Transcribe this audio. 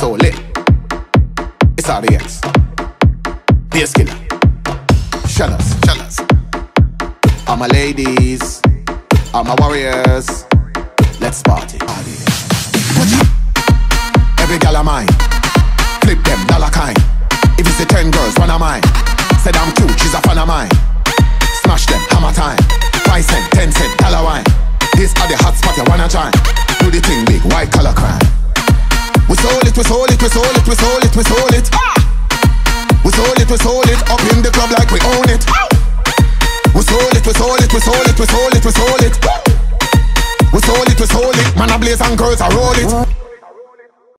so lit. It's RDX. Bass Killa. Shellas, shellas. All my ladies, all my warriors. Let's party. party. Every gal of mine. Flip them, dollar kind. If it's the ten girls, one of mine. Said I'm cute, she's a fan of mine. Smash them, hammer time. Five cent, ten cent, dollar wine. This are the hot spot you wanna join. Do the thing big, white collar crime. We sold it, we sold it, we sold it, we sold it, we sold it. We sold it, up in the club like we own it. We sold it, we sold it, we sold it, we sold it, we sold it. We sold it, we sold it, man a blaze and girls a roll it.